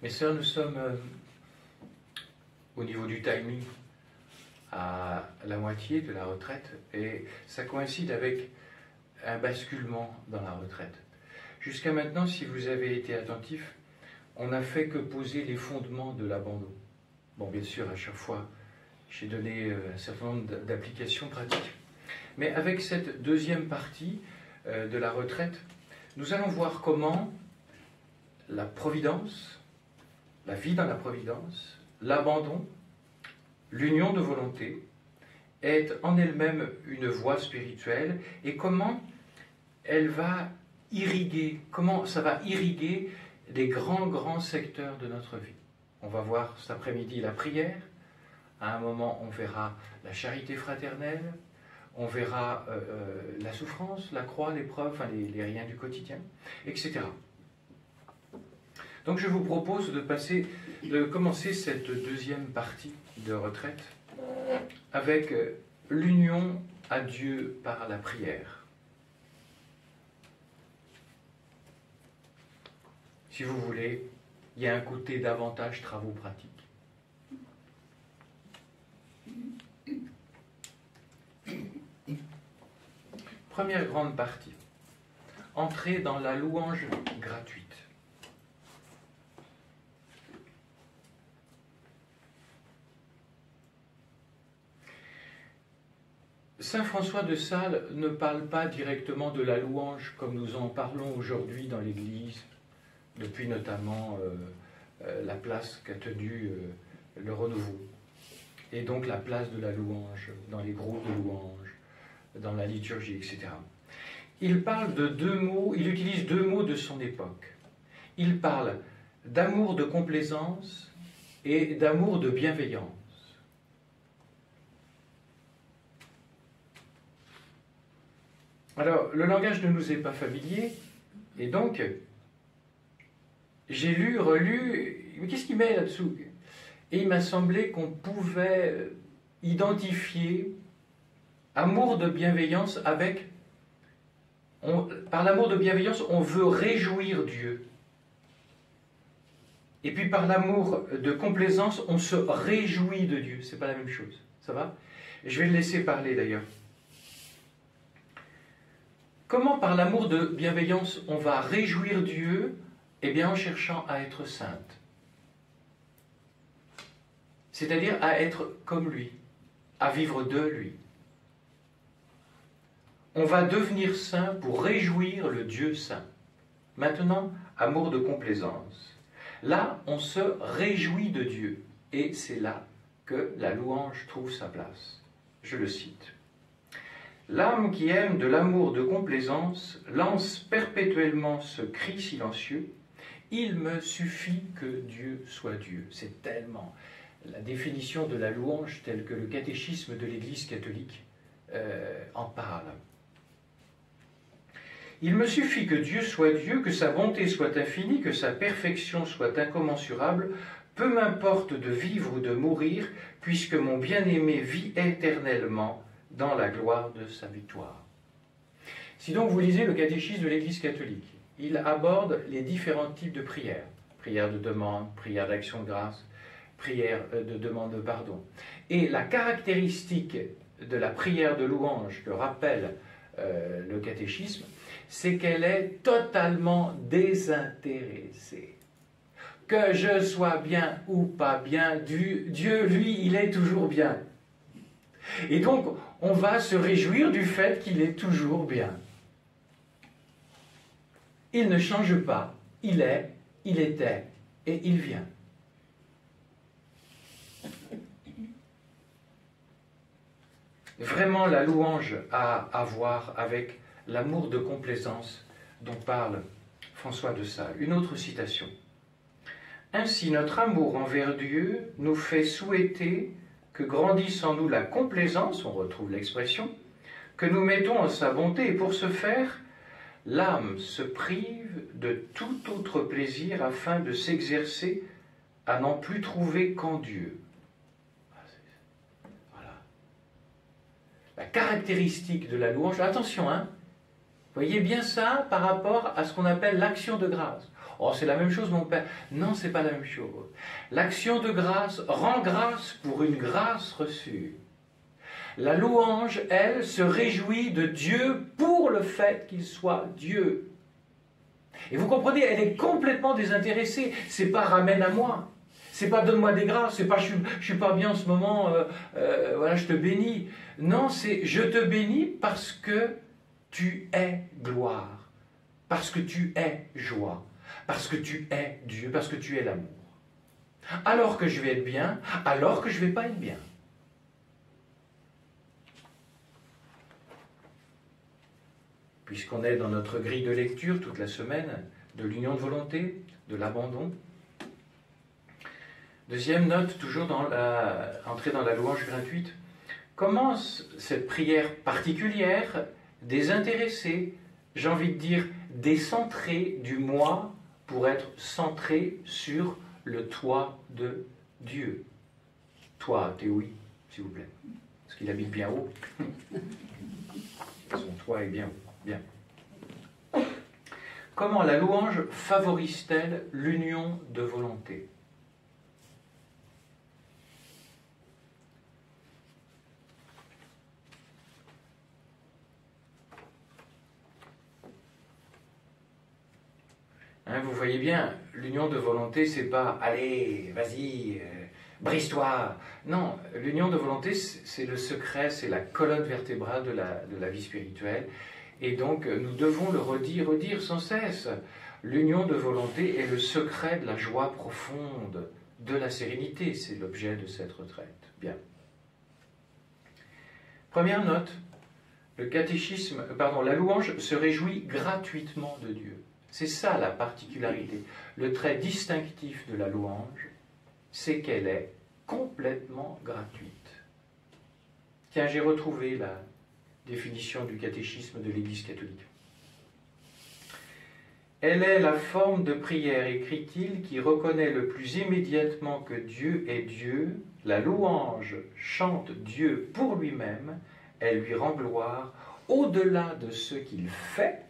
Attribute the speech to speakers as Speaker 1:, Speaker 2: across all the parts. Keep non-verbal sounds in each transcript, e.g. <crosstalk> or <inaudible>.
Speaker 1: Mes sœurs, nous sommes euh, au niveau du timing à la moitié de la retraite et ça coïncide avec un basculement dans la retraite. Jusqu'à maintenant, si vous avez été attentif, on n'a fait que poser les fondements de l'abandon. Bon, bien sûr, à chaque fois, j'ai donné euh, un certain nombre d'applications pratiques. Mais avec cette deuxième partie euh, de la retraite, nous allons voir comment la providence, la vie dans la providence, l'abandon, l'union de volonté, est en elle-même une voie spirituelle et comment elle va irriguer, comment ça va irriguer des grands, grands secteurs de notre vie. On va voir cet après-midi la prière, à un moment on verra la charité fraternelle, on verra euh, euh, la souffrance, la croix, l'épreuve, enfin, les, les riens du quotidien, etc. Donc je vous propose de commencer cette deuxième partie de retraite avec euh, l'union à Dieu par la prière. Si vous voulez, il y a un côté davantage travaux pratiques. Première grande partie. Entrer dans la louange gratuite. Saint François de Sales ne parle pas directement de la louange comme nous en parlons aujourd'hui dans l'Église, depuis notamment euh, euh, la place qu'a tenue euh, le renouveau, et donc la place de la louange dans les groupes de louange, dans la liturgie, etc. Il parle de deux mots, il utilise deux mots de son époque. Il parle d'amour de complaisance et d'amour de bienveillance. Alors, le langage ne nous est pas familier, et donc, j'ai lu, relu, mais qu'est-ce qu'il met là-dessous Et il m'a semblé qu'on pouvait identifier amour de bienveillance avec... par l'amour de bienveillance, on veut réjouir Dieu. Et puis par l'amour de complaisance, on se réjouit de Dieu. C'est pas la même chose. Ça va? Je vais le laisser parler d'ailleurs. Comment par l'amour de bienveillance on va réjouir Dieu? Eh bien en cherchant à être sainte. C'est-à-dire à être comme lui, à vivre de lui. On va devenir saint pour réjouir le Dieu saint. Maintenant, amour de complaisance. Là, on se réjouit de Dieu. Et c'est là que la louange trouve sa place. Je le cite. L'âme qui aime de l'amour de complaisance lance perpétuellement ce cri silencieux Il me suffit que Dieu soit Dieu. C'est tellement la définition de la louange telle que le catéchisme de l'Église catholique euh, en parle. Il me suffit que Dieu soit Dieu, que sa bonté soit infinie, que sa perfection soit incommensurable, peu m'importe de vivre ou de mourir, puisque mon bien-aimé vit éternellement dans la gloire de sa victoire. Si donc vous lisez le catéchisme de l'Église catholique, il aborde les différents types de prières. Prière de demande, prière d'action de grâce, prière euh, de demande de pardon. Et la caractéristique de la prière de louange que rappelle euh, le catéchisme, c'est qu'elle est totalement désintéressée. Que je sois bien ou pas bien, Dieu, lui, il est toujours bien. Et donc, on va se réjouir du fait qu'il est toujours bien. Il ne change pas. Il est, il était et il vient. Vraiment, la louange a à voir avec l'amour de complaisance dont parle François de Sales. Une autre citation. Ainsi, notre amour envers Dieu nous fait souhaiter que grandisse en nous la complaisance, on retrouve l'expression, que nous mettons en sa bonté, et pour ce faire, l'âme se prive de tout autre plaisir afin de s'exercer à n'en plus trouver qu'en Dieu. Voilà. La caractéristique de la louange, attention, hein, voyez bien ça par rapport à ce qu'on appelle l'action de grâce. Oh, c'est la même chose, mon Père. Non, c'est pas la même chose. L'action de grâce rend grâce pour une grâce reçue. La louange, elle, se réjouit de Dieu pour le fait qu'il soit Dieu. Et vous comprenez, elle est complètement désintéressée. C'est pas ramène à moi. C'est pas donne-moi des grâces. C'est pas je, je suis pas bien en ce moment. Euh, euh, voilà, je te bénis. Non, c'est je te bénis parce que tu es gloire, parce que tu es joie, parce que tu es Dieu, parce que tu es l'amour. Alors que je vais être bien, alors que je vais pas être bien. puisqu'on est dans notre grille de lecture toute la semaine, de l'union de volonté, de l'abandon. Deuxième note, toujours dans la, entrée dans la louange gratuite, commence cette prière particulière, désintéressée, j'ai envie de dire décentrée du moi pour être centrée sur le toi de Dieu. Toi, oui, s'il vous plaît, parce qu'il habite bien haut. Son toit est bien haut. Bien. Comment la louange favorise-t-elle l'union de volonté? Hein, Vous voyez bien, l'union de volonté, c'est pas allez, vas-y, euh, brise-toi. Non, l'union de volonté, c'est le secret, c'est la colonne vertébrale de la, de la vie spirituelle. Et donc, nous devons le redire, redire sans cesse. L'union de volonté est le secret de la joie profonde, de la sérénité. C'est l'objet de cette retraite. Bien. Première note. Le catéchisme, pardon, la louange se réjouit gratuitement de Dieu. C'est ça la particularité. Le trait distinctif de la louange, c'est qu'elle est complètement gratuite. Tiens, j'ai retrouvé la, définition du catéchisme de l'Église catholique. Elle est la forme de prière, écrit-il, qui reconnaît le plus immédiatement que Dieu est Dieu. La louange chante Dieu pour lui-même, elle lui rend gloire au-delà de ce qu'il fait.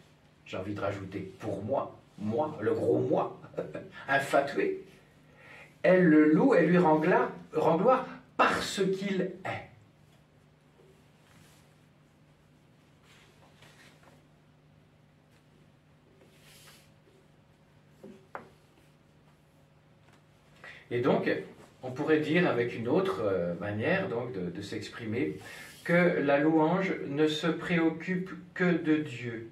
Speaker 1: J'ai envie de rajouter pour moi, moi, le gros moi, <laughs> infatué. Elle le loue, elle lui rend gloire parce qu'il est. Et donc, on pourrait dire avec une autre euh, manière donc, de, s'exprimer que la louange ne se préoccupe que de Dieu,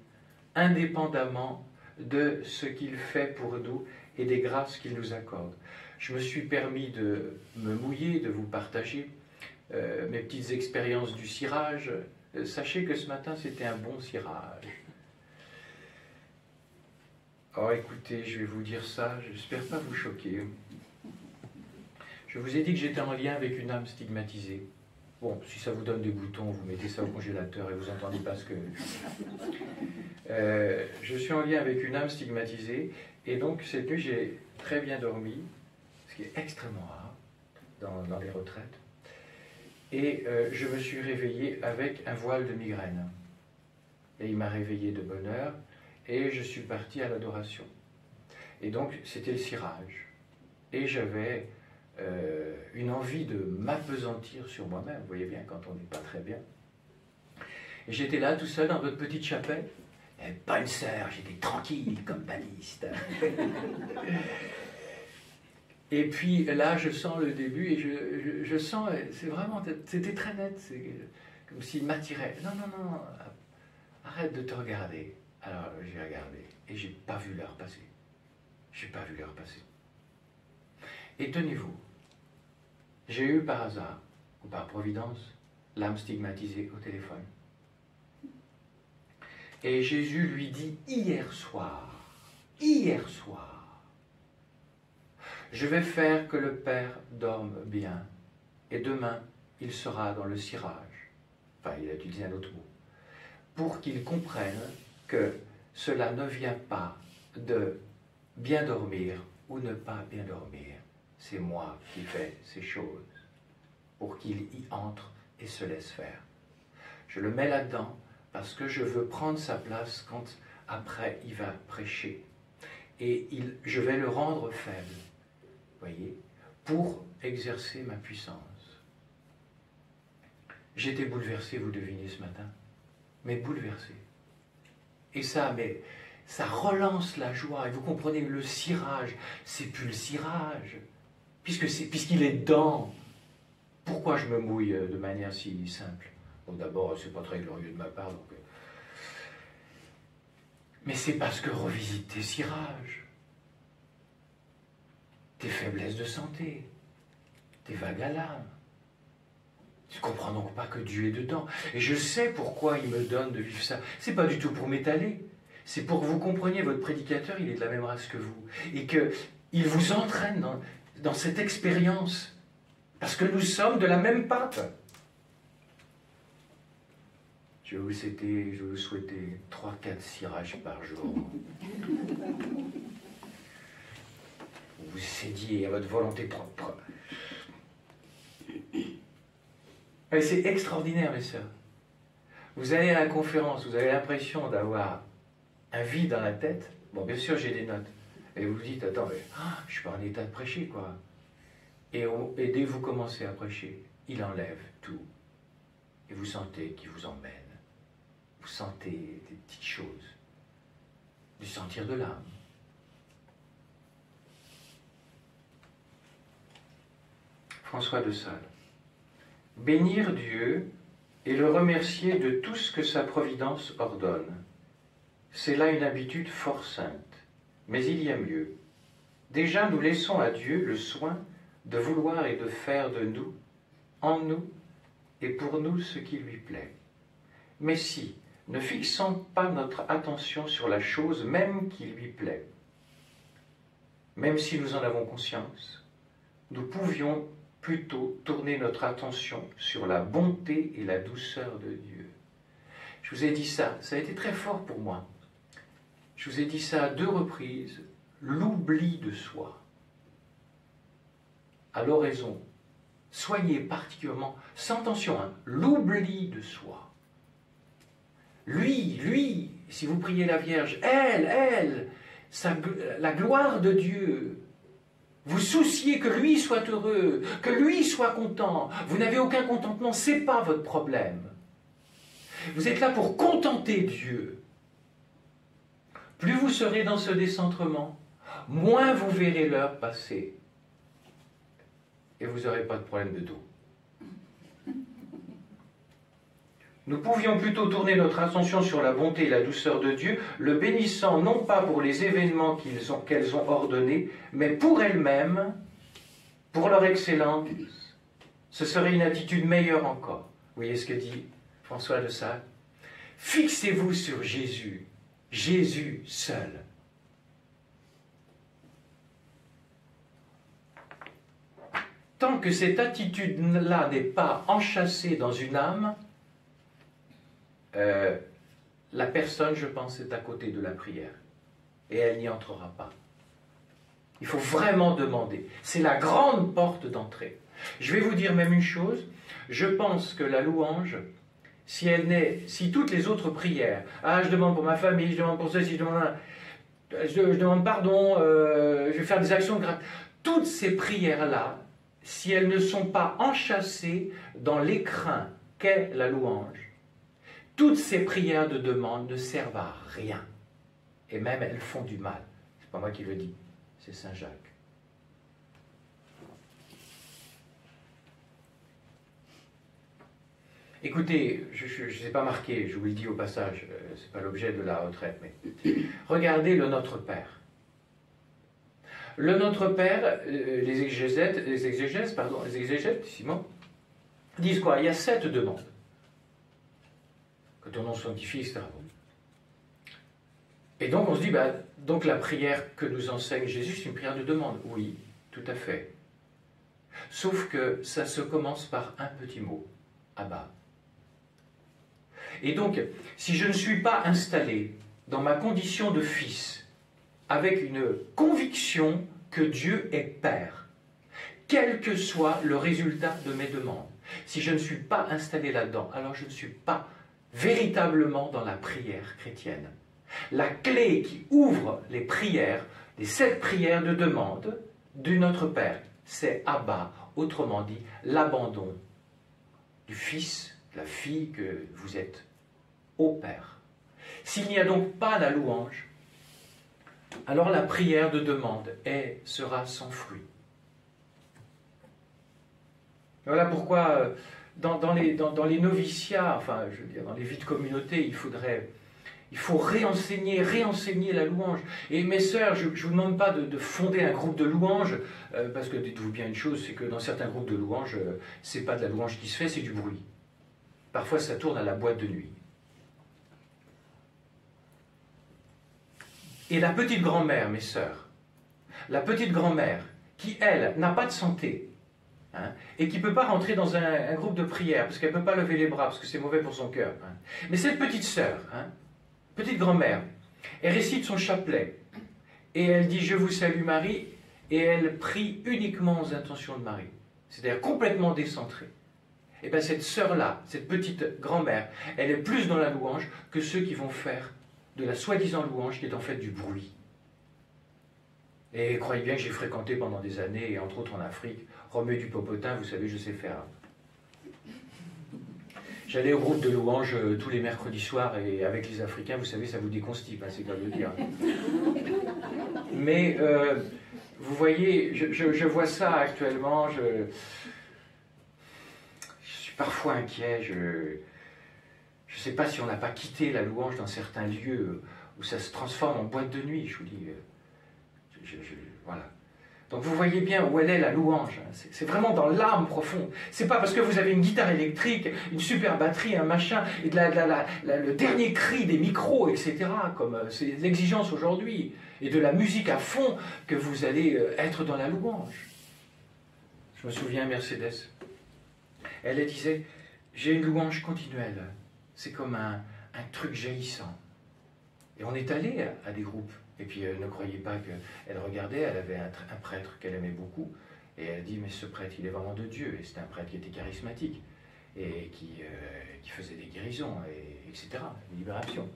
Speaker 1: indépendamment de ce qu'il fait pour nous et des grâces qu'il nous accorde. Je me suis permis de me mouiller, de vous partager euh, mes petites expériences du cirage. Euh, sachez que ce matin, c'était un bon cirage. Oh, écoutez, je vais vous dire ça, j'espère pas vous choquer. Je vous ai dit que j'étais en lien avec une âme stigmatisée. Bon, si ça vous donne des boutons, vous mettez ça au congélateur et vous n'entendez pas ce que... Euh, je suis en lien avec une âme stigmatisée et donc cette nuit j'ai très bien dormi, ce qui est extrêmement rare dans, les retraites. Et euh, je me suis réveillé avec un voile de migraine. Et il m'a réveillé de bonne heure et je suis parti à l'adoration. Et donc c'était le cirage. Et j'avais euh, une envie de m'apesantir sur moi-même, vous voyez bien, quand on n'est pas très bien. Et j'étais là tout seul dans votre petite chapelle. Et pas une sœur, j'étais tranquille comme baliste. <laughs> et puis là, je sens le début et je, sens, c'est vraiment, c'était très net, comme s'il m'attirait. Non, non, non, arrête de te regarder. Alors j'ai regardé et j'ai pas vu l'heure passer. J'ai pas vu l'heure passer. Et tenez-vous, j'ai eu par hasard, ou par providence, l'âme stigmatisée au téléphone. Et Jésus lui dit hier soir, hier soir, je vais faire que le Père dorme bien, et demain il sera dans le cirage. Enfin, il a utilisé un autre mot. Pour qu'il comprenne que cela ne vient pas de bien dormir ou ne pas bien dormir, c'est moi qui fais ces choses pour qu'il y entre et se laisse faire. Je le mets là-dedans parce que je veux prendre sa place quand après il va prêcher. et il, je vais le rendre faible, voyez, pour exercer ma puissance. J'étais bouleversé, vous devinez ce matin, mais bouleversé. Et ça, mais ça relance la joie. Et vous comprenez, le cirage, c'est plus le cirage, puisqu'il est dedans. Pourquoi je me mouille de manière si simple? Bon, d'abord, c'est pas très glorieux de ma part, donc. Euh, mais c'est parce que revisite tes cirages, tes faiblesses de santé, tes vagues à l'âme. Tu comprends donc pas que Dieu est dedans. Et je sais pourquoi il me donne de vivre ça. C'est pas du tout pour m'étaler. C'est pour que vous compreniez, votre prédicateur, il est de la même race que vous. Et qu'il vous entraîne dans, dans cette expérience. Parce que nous sommes de la même pâte. Je vous, souhaitais, je vous souhaitais 3-4 cirages par jour. Vous cédiez à votre volonté propre. C'est extraordinaire, mes sœurs. Vous allez à la conférence, vous avez l'impression d'avoir un vide dans la tête. Bon, bien sûr, j'ai des notes. Et vous vous dites, attends, mais ah, je suis pas en état de prêcher, quoi. Et, dès que vous commencez à prêcher, il enlève tout. Et vous sentez qu'il vous emmène. Vous sentez des petites choses. Du sentir de l'âme. François de Sales bénir Dieu et le remercier de tout ce que sa providence ordonne. C'est là une habitude fort sainte. Mais il y a mieux. Déjà, nous laissons à Dieu le soin de vouloir et de faire de nous, en nous et pour nous ce qui lui plaît. Mais si, ne fixons pas notre attention sur la chose même qui lui plaît, même si nous en avons conscience, nous pouvions plutôt tourner notre attention sur la bonté et la douceur de Dieu. Je vous ai dit ça, ça a été très fort pour moi. Je vous ai dit ça à deux reprises, l'oubli de soi. À l'oraison, soyez particulièrement, sans tension, hein, l'oubli de soi. Lui, lui, si vous priez la Vierge, elle, elle, la gloire de Dieu, vous souciez que lui soit heureux, que lui soit content. Vous n'avez aucun contentement, c'est pas votre problème. Vous êtes là pour contenter Dieu. Plus vous serez dans ce décentrement, moins vous verrez l'heure passer. Et vous n'aurez pas de problème de dos. Nous pouvions plutôt tourner notre attention sur la bonté et la douceur de Dieu, le bénissant non pas pour les événements qu'elles ont, ordonnés, mais pour elles-mêmes, pour leur excellence. Ce serait une attitude meilleure encore. Vous voyez ce que dit François de Sales? Fixez-vous sur Jésus, Jésus seul. Tant que cette attitude-là n'est pas enchâssée dans une âme, euh, la personne, je pense, est à côté de la prière. Et elle n'y entrera pas. Il faut vraiment demander. C'est la grande porte d'entrée. Je vais vous dire même une chose. Je pense que la louange, si elle n'est, si toutes les autres prières, ah, je demande pour ma famille, je demande pour ceci, je demande, je, demande pardon, euh, je vais faire des actions gratuites, toutes ces prières-là, si elles ne sont pas enchâssées dans l'écrin qu'est la louange, toutes ces prières de demande ne servent à rien. Et même elles font du mal. C'est pas moi qui le dis, c'est Saint Jacques. Écoutez, je ne sais pas marqué, je vous le dis au passage, euh, ce n'est pas l'objet de la retraite, mais <clears throat> regardez le Notre Père. Le Notre Père, euh, les exégètes, les exégètes, pardon, les exégètes, disent quoi? Il y a sept demandes que ton nom sanctifie, etc. Et donc on se dit, bah, donc la prière que nous enseigne Jésus, c'est une prière de demande. Oui, tout à fait. Sauf que ça se commence par un petit mot, Abba. Et donc, si je ne suis pas installé dans ma condition de fils, avec une conviction que Dieu est Père, quel que soit le résultat de mes demandes, si je ne suis pas installé là-dedans, alors je ne suis pas véritablement dans la prière chrétienne. La clé qui ouvre les prières des sept prières de demande du Notre Père. C'est Abba, autrement dit, l'abandon du Fils, de la fille que vous êtes au Père. S'il n'y a donc pas la louange, alors la prière de demande est, sera sans fruit. Voilà pourquoi euh, dans, les, noviciats, enfin je veux dire dans les vies de communauté, il faudrait il faut réenseigner, réenseigner la louange. Et mes sœurs, je ne vous demande pas de, fonder un groupe de louanges, euh, parce que dites-vous bien une chose, c'est que dans certains groupes de louanges, euh, c'est pas de la louange qui se fait, c'est du bruit. Parfois, ça tourne à la boîte de nuit. Et la petite grand-mère, mes sœurs, la petite grand-mère, qui, elle, n'a pas de santé, hein, et qui ne peut pas rentrer dans un, groupe de prière, parce qu'elle ne peut pas lever les bras, parce que c'est mauvais pour son cœur. Hein. Mais cette petite sœur, hein, petite grand-mère, elle récite son chapelet, et elle dit Je vous salue Marie, et elle prie uniquement aux intentions de Marie, c'est-à-dire complètement décentrée. Et eh bien cette sœur-là, cette petite grand-mère, elle est plus dans la louange que ceux qui vont faire de la soi-disant louange qui est en fait du bruit. Et croyez bien que j'ai fréquenté pendant des années, et entre autres en Afrique, Romeu du Popotin, vous savez, je sais faire. J'allais au groupe de louanges euh, tous les mercredis soirs et avec les Africains, vous savez, ça vous déconstipe, hein, c'est quoi de dire. Mais euh, vous voyez, je, vois ça actuellement, je, je suis parfois inquiet, je, je ne sais pas si on n'a pas quitté la louange dans certains lieux où ça se transforme en boîte de nuit, je vous dis. Euh, voilà. Donc vous voyez bien où elle est la louange. Hein. C'est vraiment dans l'âme profonde. C'est pas parce que vous avez une guitare électrique, une super batterie, un machin, et le dernier cri des micros, etc., comme euh, c'est l'exigence aujourd'hui, et de la musique à fond, que vous allez euh, être dans la louange. Je me souviens, Mercedes, elle disait, j'ai une louange continuelle c'est comme un, truc jaillissant. Et on est allé à, des groupes. Et puis euh, ne croyez pas qu'elle regardait, elle avait un, prêtre qu'elle aimait beaucoup. Et elle dit, mais ce prêtre, il est vraiment de Dieu. Et c'était un prêtre qui était charismatique et qui, euh, qui faisait des guérisons, et, etc., libération.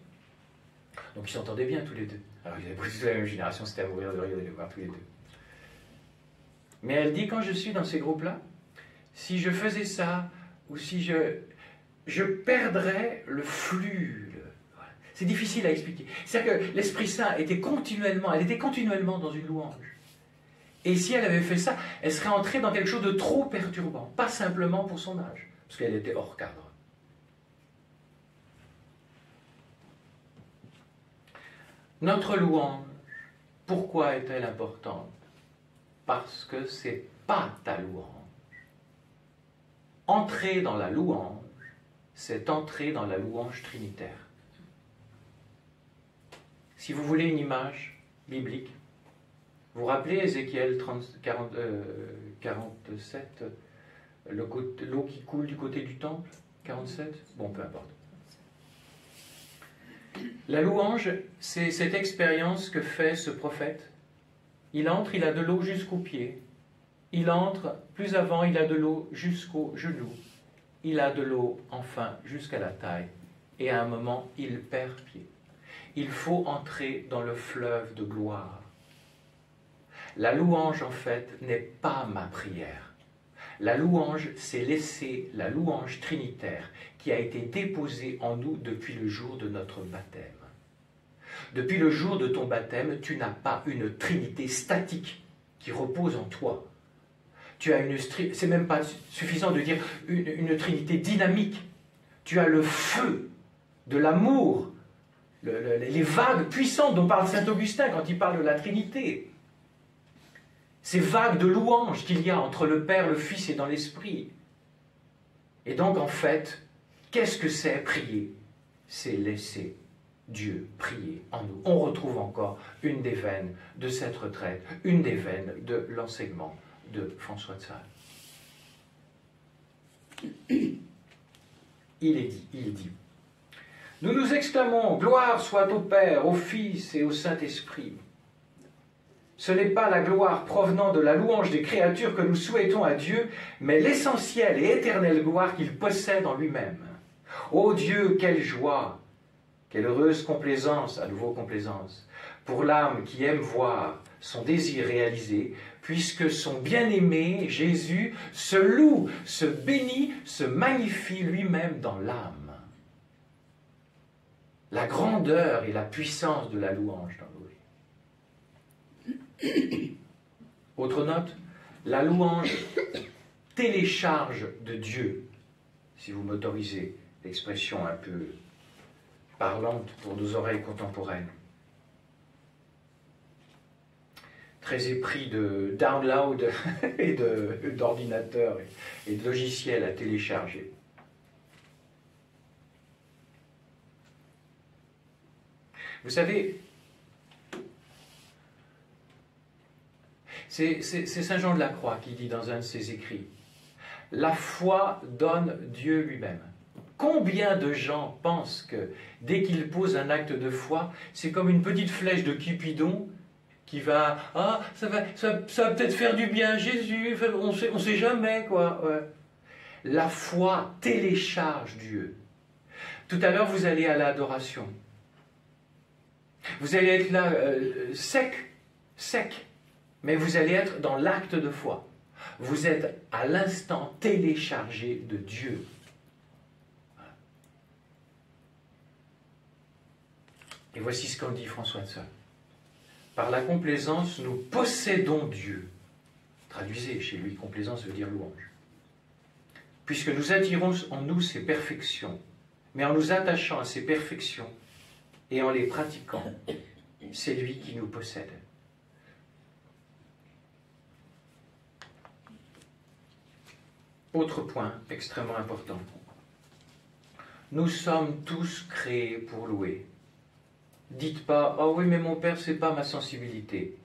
Speaker 1: Donc ils s'entendaient bien tous les deux. Alors ils avaient pris la même génération, c'était à mourir de rire de les voir tous les deux. Mais elle dit, quand je suis dans ces groupes-là, si je faisais ça, ou si je, je perdrais le flux. C'est difficile à expliquer. C'est-à-dire que l'Esprit Saint était continuellement, elle était continuellement dans une louange. Et si elle avait fait ça, elle serait entrée dans quelque chose de trop perturbant, pas simplement pour son âge, parce qu'elle était hors cadre. Notre louange, pourquoi est-elle importante? Parce que c'est pas ta louange. Entrer dans la louange, c'est entrer dans la louange trinitaire. Si vous voulez une image biblique, vous rappelez Ézéchiel 47, euh, l'eau qui coule du côté du temple 47 Bon, peu importe. La louange, c'est cette expérience que fait ce prophète. Il entre, il a de l'eau jusqu'aux pieds. Il entre, plus avant, il a de l'eau jusqu'aux genoux il a de l'eau enfin jusqu'à la taille, et à un moment il perd pied. Il faut entrer dans le fleuve de gloire. La louange, en fait, n'est pas ma prière. La louange, c'est laisser la louange trinitaire qui a été déposée en nous depuis le jour de notre baptême. Depuis le jour de ton baptême, tu n'as pas une trinité statique qui repose en toi tu as une, c'est même pas suffisant de dire une, trinité dynamique. Tu as le feu de l'amour, les vagues puissantes dont parle saint Augustin quand il parle de la Trinité. Ces vagues de louanges qu'il y a entre le Père, le Fils et dans l'Esprit. Et donc en fait, qu'est-ce que c'est prier? C'est laisser Dieu prier en nous. On retrouve encore une des veines de cette retraite, une des veines de l'enseignement de François de. Il est dit, il dit, nous nous exclamons, gloire soit au Père, au Fils et au Saint-Esprit. Ce n'est pas la gloire provenant de la louange des créatures que nous souhaitons à Dieu, mais l'essentielle et éternelle gloire qu'il possède en lui-même. Ô Dieu, quelle joie, quelle heureuse complaisance, à nouveau complaisance, pour l'âme qui aime voir son désir réalisé, puisque son bien-aimé, Jésus, se loue, se bénit, se magnifie lui-même dans l'âme. La grandeur et la puissance de la louange dans vies. Autre note, la louange télécharge de Dieu, si vous m'autorisez l'expression un peu parlante pour nos oreilles contemporaines. Très épris de download <laughs> et d'ordinateurs et de logiciels à télécharger. Vous savez, c'est Saint Jean de la Croix qui dit dans un de ses écrits, La foi donne Dieu lui-même. Combien de gens pensent que dès qu'ils posent un acte de foi, c'est comme une petite flèche de Cupidon qui va ah ça va ça, va peut-être faire du bien à Jésus on sait on sait jamais quoi la foi télécharge Dieu tout à l'heure vous allez à l'adoration vous allez être là euh, sec, sec, mais vous allez être dans l'acte de foi. Vous êtes à l'instant téléchargé de Dieu. Et voici ce qu'en dit François de Sales. Par la complaisance, nous possédons Dieu. Traduisez chez lui, complaisance veut dire louange. Puisque nous attirons en nous ses perfections, mais en nous attachant à ses perfections, et en les pratiquant, c'est lui qui nous possède. Autre point extrêmement important. Nous sommes tous créés pour louer. Dites pas Oh oui, mais mon père, c'est pas ma sensibilité.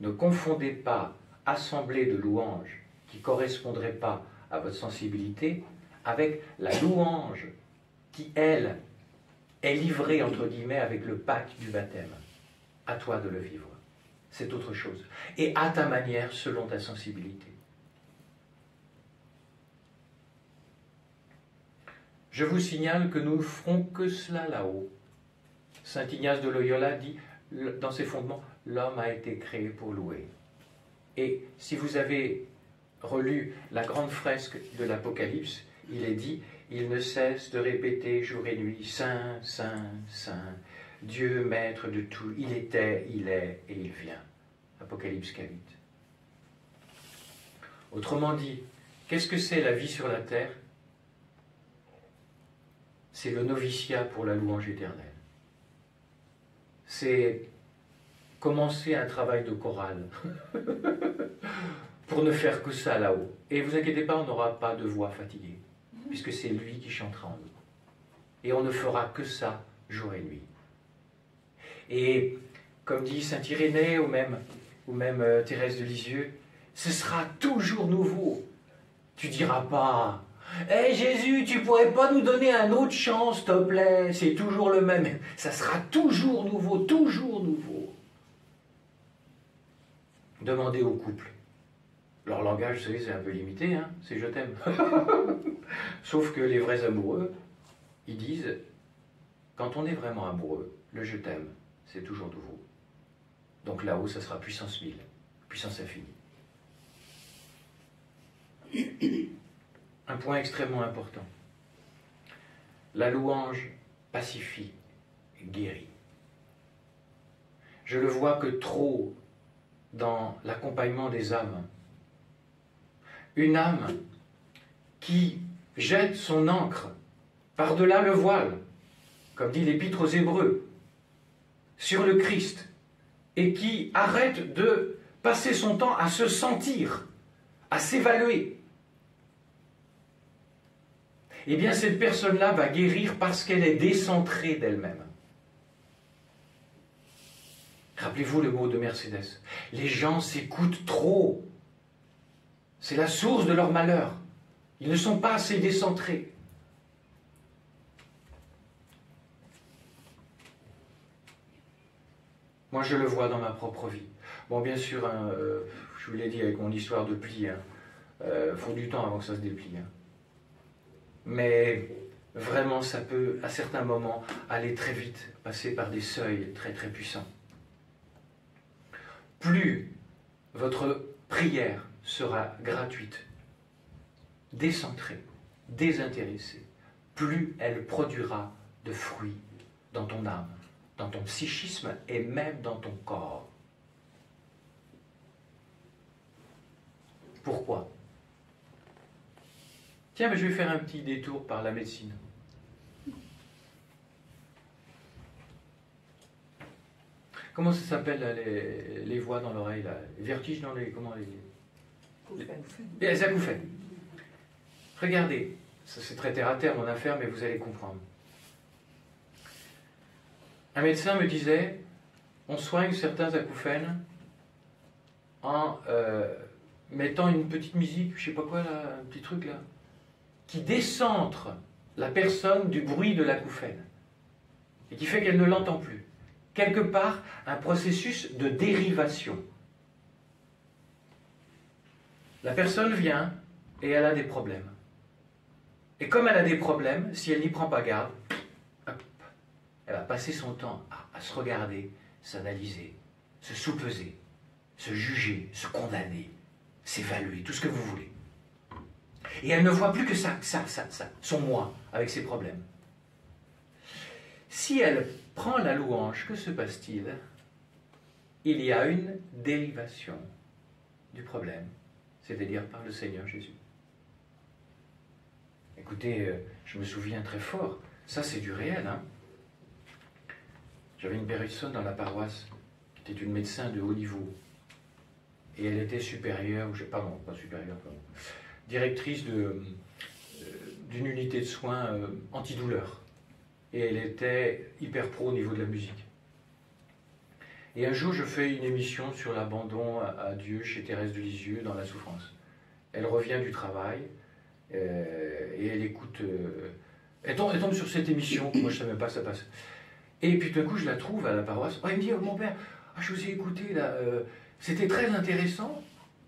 Speaker 1: Ne confondez pas assemblée de louanges qui ne correspondraient pas à votre sensibilité avec la louange qui, elle, est livré, entre guillemets, avec le pacte du baptême. À toi de le vivre. C'est autre chose. Et à ta manière, selon ta sensibilité. Je vous signale que nous ne ferons que cela là-haut. Saint Ignace de Loyola dit dans ses fondements, l'homme a été créé pour louer. Et si vous avez relu la grande fresque de l'Apocalypse, il est dit, il ne cesse de répéter jour et nuit Saint, Saint, Saint, Dieu maître de tout. Il était, il est et il vient. Apocalypse 4. Autrement dit, qu'est-ce que c'est la vie sur la terre? C'est le noviciat pour la louange éternelle. C'est commencer un travail de chorale <laughs> pour ne faire que ça là-haut. Et vous inquiétez pas, on n'aura pas de voix fatiguée puisque c'est lui qui chantera en nous. Et on ne fera que ça jour et nuit. Et comme dit Saint Irénée ou même, ou même euh, Thérèse de Lisieux, ce sera toujours nouveau. Tu diras pas, Hé Jésus, tu pourrais pas nous donner un autre chant, s'il te plaît? C'est toujours le même. Ça sera toujours nouveau, toujours nouveau. Demandez au couple. Leur langage, vous savez, c'est un peu limité, hein c'est je t'aime. <laughs> Sauf que les vrais amoureux, ils disent, quand on est vraiment amoureux, le je t'aime, c'est toujours nouveau. Donc là-haut, ça sera puissance 1000, puissance infinie. Un point extrêmement important. La louange pacifie, guérit. Je le vois que trop dans l'accompagnement des âmes une âme qui jette son encre par-delà le voile, comme dit l'Épître aux Hébreux, sur le Christ, et qui arrête de passer son temps à se sentir, à s'évaluer, eh bien cette personne-là va guérir parce qu'elle est décentrée d'elle-même. Rappelez-vous le mot de Mercedes. Les gens s'écoutent trop. C'est la source de leur malheur. Ils ne sont pas assez décentrés. Moi, je le vois dans ma propre vie. Bon, bien sûr, hein, euh, je vous l'ai dit avec mon histoire de pli, il hein, euh, faut du temps avant que ça se déplie. Hein. Mais vraiment, ça peut, à certains moments, aller très vite, passer par des seuils très très puissants. plus votre prière sera gratuite, décentrée, désintéressée, plus elle produira de fruits dans ton âme, dans ton psychisme et même dans ton corps. Pourquoi? Tiens, mais je vais faire un petit détour par la médecine. Comment ça s'appelle les, les, voix dans l'oreille Les vertiges dans les. Comment les. Les, les acouphènes. Regardez, c'est très terre à terre mon affaire, mais vous allez comprendre. Un médecin me disait on soigne certains acouphènes en euh, mettant une petite musique, je sais pas quoi là, un petit truc là, qui décentre la personne du bruit de l'acouphène et qui fait qu'elle ne l'entend plus. Quelque part, un processus de dérivation. La personne vient et elle a des problèmes. Et comme elle a des problèmes, si elle n'y prend pas garde, elle va passer son temps à, se regarder, s'analyser, se soupeser, se juger, se condamner, s'évaluer, tout ce que vous voulez. Et elle ne voit plus que ça, ça, ça, ça, son moi avec ses problèmes. Si elle prend la louange, que se passe-t-il? Il y a une dérivation du problème, c'est-à-dire par le Seigneur Jésus. Écoutez, euh, je me souviens très fort, ça c'est du réel. Hein J'avais une personne dans la paroisse qui était une médecin de haut niveau. Et elle était supérieure, ou pardon, pas supérieure, pardon, directrice euh, d'une unité de soins euh, antidouleur. Et elle était hyper pro au niveau de la musique. Et un jour, je fais une émission sur l'abandon à Dieu chez Thérèse de Lisieux dans la souffrance. Elle revient du travail euh, et elle écoute. elle, tombe, sur cette émission, moi je ne savais même pas que ça passe. Et puis tout d'un coup, je la trouve à la paroisse. Oh, elle me dit, oh, mon père, ah, je vous ai écouté là, c'était très intéressant.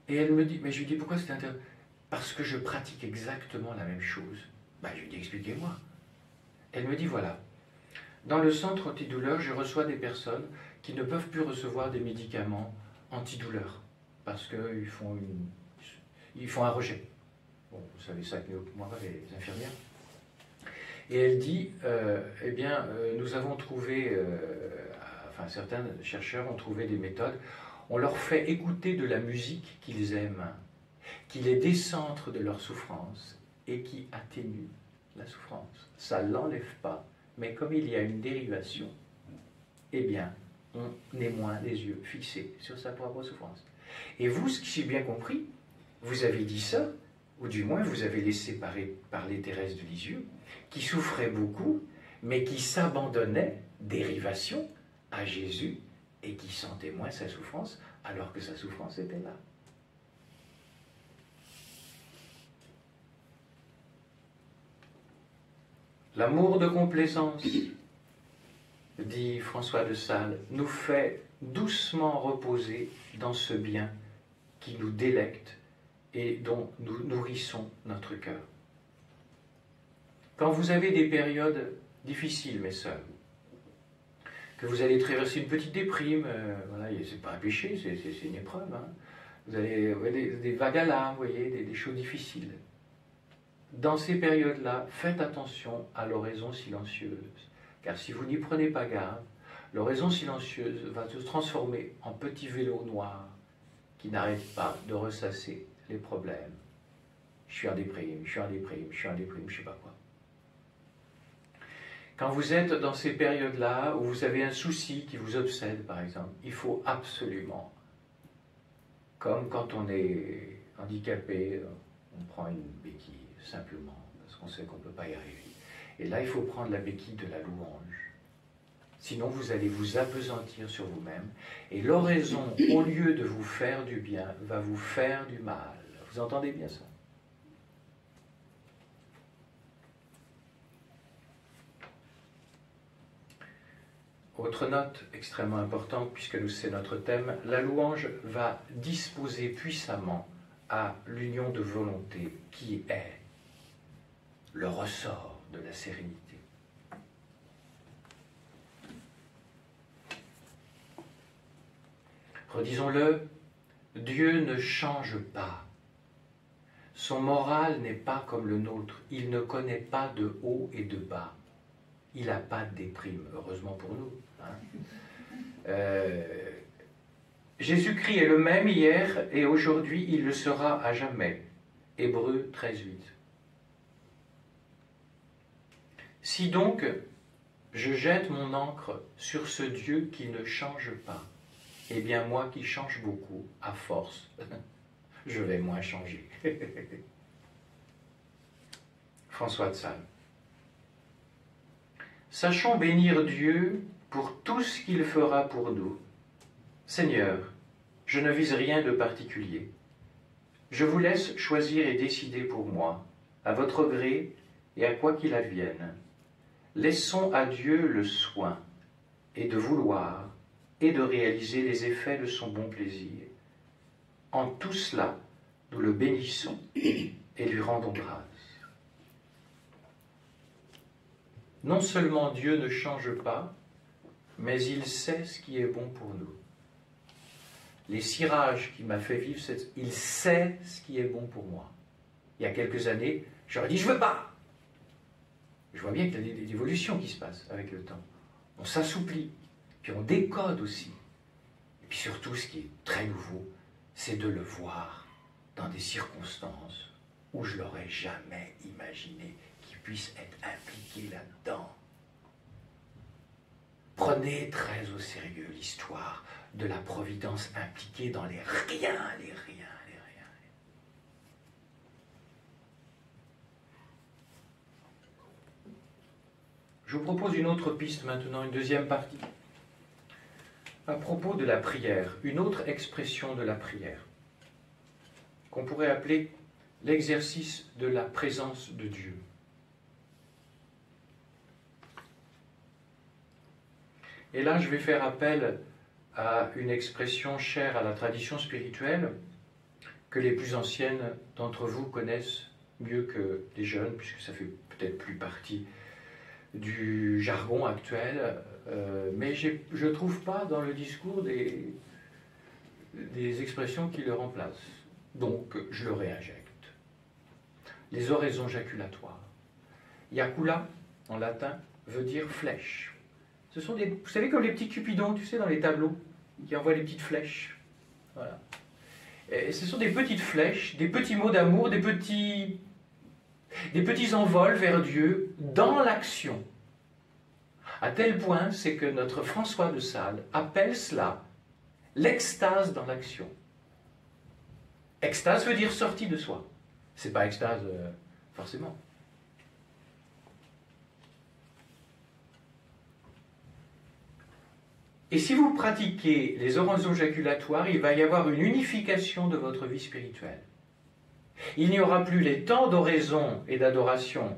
Speaker 1: Et elle me dit, mais je lui dis, pourquoi c'était intéressant parce que je pratique exactement la même chose. Ben, je lui dis, expliquez-moi. Elle me dit, voilà, dans le centre antidouleur, je reçois des personnes qui ne peuvent plus recevoir des médicaments antidouleurs parce qu'ils font, font un rejet. Vous savez ça que moi, les infirmières. Et elle dit, euh, eh bien, euh, nous avons trouvé, euh, enfin certains chercheurs ont trouvé des méthodes, on leur fait écouter de la musique qu'ils aiment qui les décentre de leur souffrance et qui atténue la souffrance. Ça ne l'enlève pas, mais comme il y a une dérivation, eh bien, on est moins les yeux fixés sur sa propre souffrance. Et vous, qui j'ai bien compris, vous avez dit ça, ou du moins vous avez laissé parler Thérèse de Lisieux, qui souffrait beaucoup, mais qui s'abandonnait, dérivation, à Jésus, et qui sentait moins sa souffrance, alors que sa souffrance était là. L'amour de complaisance, dit François de Sales, nous fait doucement reposer dans ce bien qui nous délecte et dont nous nourrissons notre cœur. Quand vous avez des périodes difficiles, mes sœurs, que vous allez traverser une petite déprime, euh, voilà, c'est pas un péché, c'est une épreuve. Hein. Vous allez des, des, vagues à des choses difficiles dans ces périodes-là, faites attention à l'oraison silencieuse. Car si vous n'y prenez pas garde, l'oraison silencieuse va se transformer en petit vélo noir qui n'arrête pas de ressasser les problèmes. Je suis en déprime, je suis en déprime, je suis en déprime, je ne sais pas quoi. Quand vous êtes dans ces périodes-là où vous avez un souci qui vous obsède, par exemple, il faut absolument, comme quand on est handicapé, on prend une béquille simplement, parce qu'on sait qu'on ne peut pas y arriver. Et là, il faut prendre la béquille de la louange. Sinon, vous allez vous apesantir sur vous-même, et l'oraison, au lieu de vous faire du bien, va vous faire du mal. Vous entendez bien ça? Autre note extrêmement importante, puisque c'est notre thème, la louange va disposer puissamment à l'union de volonté qui est le ressort de la sérénité. Redisons-le, Dieu ne change pas. Son moral n'est pas comme le nôtre. Il ne connaît pas de haut et de bas. Il n'a pas de déprime, heureusement pour nous. Hein. Euh, Jésus-Christ est le même hier et aujourd'hui, il le sera à jamais. Hébreu 13, Si donc je jette mon encre sur ce Dieu qui ne change pas, eh bien moi qui change beaucoup, à force, <laughs> je vais moins changer. <laughs> François de Sales. Sachons bénir Dieu pour tout ce qu'il fera pour nous. Seigneur, je ne vise rien de particulier. Je vous laisse choisir et décider pour moi, à votre gré et à quoi qu'il advienne. Laissons à Dieu le soin et de vouloir et de réaliser les effets de son bon plaisir. En tout cela, nous le bénissons et lui rendons grâce. Non seulement Dieu ne change pas, mais il sait ce qui est bon pour nous. Les cirages qui m'a fait vivre, il sait ce qui est bon pour moi. Il y a quelques années, j'aurais dit je veux pas. Je vois bien qu'il y a des évolutions qui se passent avec le temps. On s'assouplit, puis on décode aussi. Et puis surtout, ce qui est très nouveau, c'est de le voir dans des circonstances où je l'aurais jamais imaginé qu'il puisse être impliqué là-dedans. Prenez très au sérieux l'histoire de la providence impliquée dans les riens, les riens. Je vous propose une autre piste maintenant, une deuxième partie. À propos de la prière, une autre expression de la prière, qu'on pourrait appeler l'exercice de la présence de Dieu. Et là, je vais faire appel à une expression chère à la tradition spirituelle que les plus anciennes d'entre vous connaissent mieux que les jeunes, puisque ça fait peut-être plus partie du jargon actuel, euh, mais je ne trouve pas dans le discours des, des expressions qui le remplacent. Donc, je le réinjecte. Les oraisons jaculatoires. Iacula, en latin, veut dire flèche. Ce sont des, vous savez, comme les petits cupidons, tu sais, dans les tableaux, qui envoient les petites flèches. Voilà. Et ce sont des petites flèches, des petits mots d'amour, des petits, des petits envols vers Dieu dans l'action. À tel point, c'est que notre François de Sales appelle cela l'extase dans l'action. Extase veut dire sortie de soi. C'est pas extase euh, forcément. Et si vous pratiquez les oraisons jaculatoires, il va y avoir une unification de votre vie spirituelle. Il n'y aura plus les temps d'oraison et d'adoration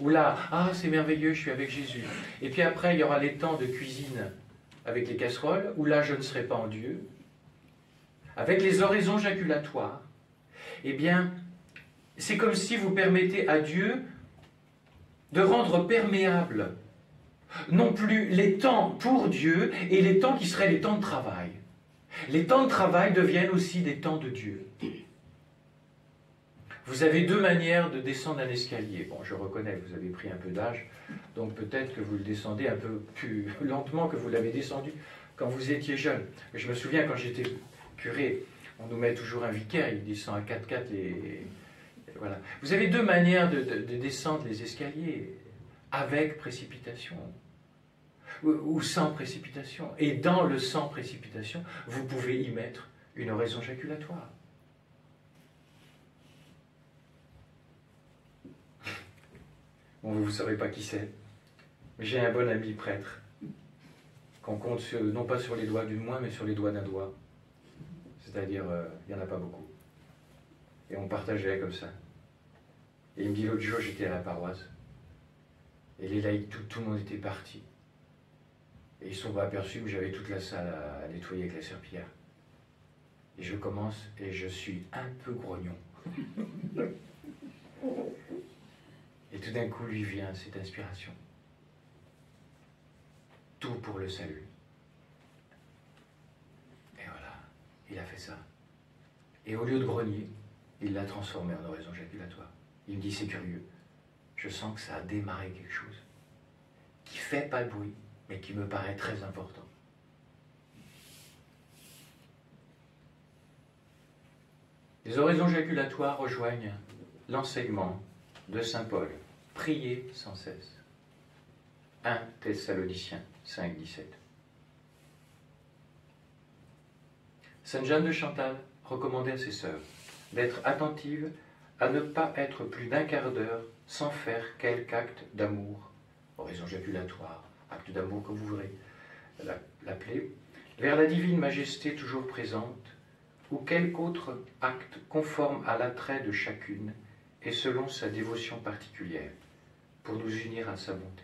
Speaker 1: où là, ah c'est merveilleux, je suis avec Jésus. Et puis après, il y aura les temps de cuisine avec les casseroles, où là, je ne serai pas en Dieu. Avec les oraisons jaculatoires, eh bien, c'est comme si vous permettez à Dieu de rendre perméable non plus les temps pour Dieu et les temps qui seraient les temps de travail. Les temps de travail deviennent aussi des temps de Dieu. Vous avez deux manières de descendre un escalier. Bon, je reconnais, vous avez pris un peu d'âge, donc peut-être que vous le descendez un peu plus <laughs> lentement que vous l'avez descendu quand vous étiez jeune. Je me souviens quand j'étais curé, on nous met toujours un vicaire, il descend à 4x4 et voilà. Vous avez deux manières de descendre les escaliers, avec précipitation ou sans précipitation. Et dans le sans précipitation, vous pouvez y mettre une raison jaculatoire. Bon, vous ne saurez pas qui c'est. J'ai un bon ami prêtre qu'on compte non pas sur les doigts d'une main, mais sur les doigts d'un doigt. C'est-à-dire, euh, il n'y en a pas beaucoup. Et on partageait comme ça. Et il me dit l'autre jour, j'étais à la paroisse. Et les laïcs, tout, tout le monde était parti. Et ils sont aperçus que j'avais toute la salle à, nettoyer avec la serpillière. Et je commence et je suis un peu grognon. <laughs> et tout d'un coup, lui vient cette inspiration. Tout pour le salut. Et voilà. il a fait ça. Et au lieu de grogner, il l'a transformé en oraison jaculatoire. Il me dit, c'est curieux, je sens que ça a démarré quelque chose qui fait pas de bruit, mais qui me paraît très important. Les oraisons jaculatoires rejoignent l'enseignement de Saint Paul. Priez sans cesse. 1 Thessaloniciens 5, 17. Sainte Jeanne de Chantal recommandait à ses sœurs d'être attentives à ne pas être plus d'un quart d'heure sans faire quelque acte d'amour, oraison jaculatoire, acte d'amour que vous voudrez l'appeler, vers la divine majesté toujours présente, ou quelque autre acte conforme à l'attrait de chacune et selon sa dévotion particulière, pour nous unir à sa bonté.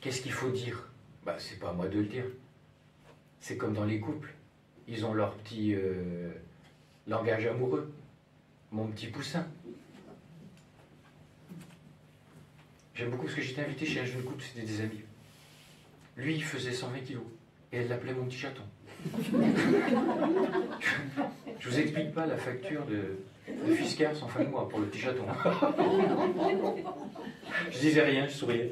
Speaker 1: Qu'est-ce qu'il faut dire? Bah, C'est pas à moi de le dire. C'est comme dans les couples. Ils ont leur petit euh, langage amoureux. Mon petit poussin. J'aime beaucoup parce que j'étais invité chez un jeune couple, c'était des amis. Lui, il faisait 120 kilos. Et elle l'appelait mon petit chaton. <laughs> Je vous explique pas la facture de, de Fiscars en fin de mois pour le petit chaton. Je disais rien, je souriais.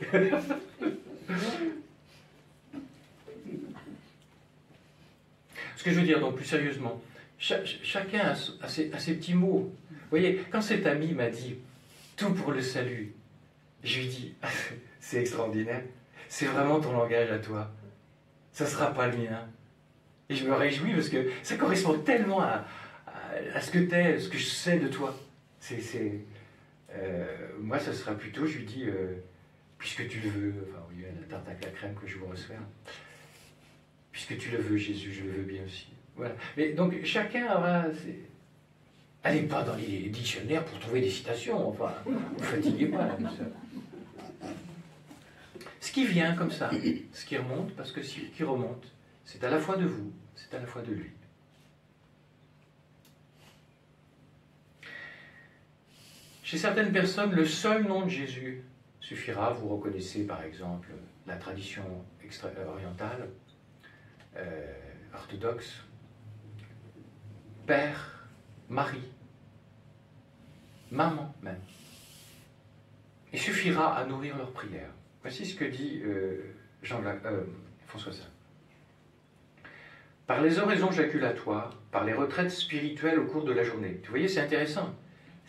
Speaker 1: Ce que je veux dire, donc plus sérieusement, chacun a, ses, petits mots. Vous voyez, quand cet ami m'a dit tout pour le salut, je lui dis c'est extraordinaire, c'est vraiment ton langage à toi, ça ne sera pas le mien. Et je me réjouis parce que ça correspond tellement à, ce que tu es, ce que je sais de toi. C'est, euh, moi, ça sera plutôt, je lui dis, euh, puisque tu le veux, enfin oui, la tarte à la crème que je vous reçois, puisque tu le veux, Jésus, je le veux bien aussi. Voilà. Mais donc, chacun aura. Allez pas dans les dictionnaires pour trouver des citations, enfin, vous fatiguez pas. Ce qui vient comme ça, ce qui remonte, parce que ce qui remonte, c'est à la fois de vous, c'est à la fois de lui. Chez certaines personnes, le seul nom de Jésus suffira. Vous reconnaissez par exemple la tradition orientale, euh, orthodoxe, Père, Marie, maman même. Il suffira à nourrir leur prière. Voici ce que dit euh, Jean euh, François Saint. Par les oraisons jaculatoires, par les retraites spirituelles au cours de la journée. Vous voyez, c'est intéressant.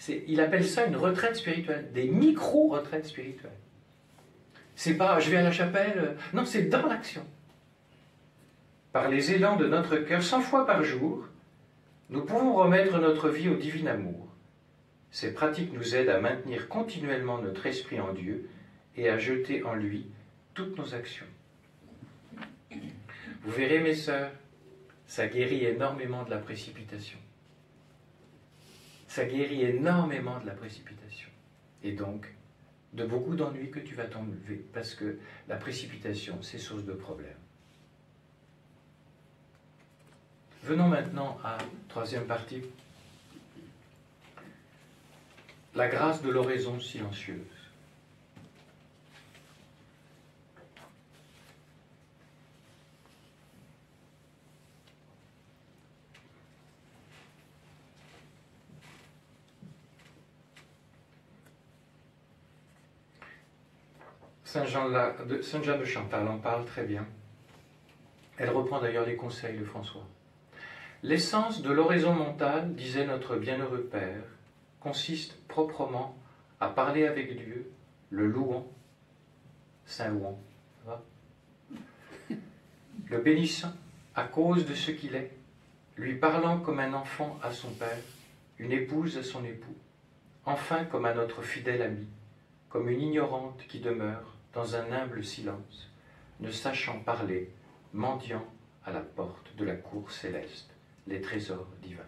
Speaker 1: Il appelle ça une retraite spirituelle, des micro-retraites spirituelles. C'est pas je vais à la chapelle, non, c'est dans l'action. Par les élans de notre cœur, cent fois par jour, nous pouvons remettre notre vie au divin amour. Ces pratiques nous aident à maintenir continuellement notre esprit en Dieu et à jeter en lui toutes nos actions. Vous verrez, mes sœurs, ça guérit énormément de la précipitation. Ça guérit énormément de la précipitation. Et donc, de beaucoup d'ennuis que tu vas t'enlever, parce que la précipitation, c'est source de problèmes. Venons maintenant à troisième partie. La grâce de l'oraison silencieuse. Saint Jean, de, Chantal en parle très bien. Elle reprend d'ailleurs les conseils de François. L'essence de l'oraison mentale, disait notre bienheureux Père, consiste proprement à parler avec Dieu, le louant, Saint louant, le bénissant à cause de ce qu'il est, lui parlant comme un enfant à son Père, une épouse à son époux, enfin comme à notre fidèle ami, comme une ignorante qui demeure dans un humble silence, ne sachant parler, mendiant à la porte de la cour céleste les trésors divins.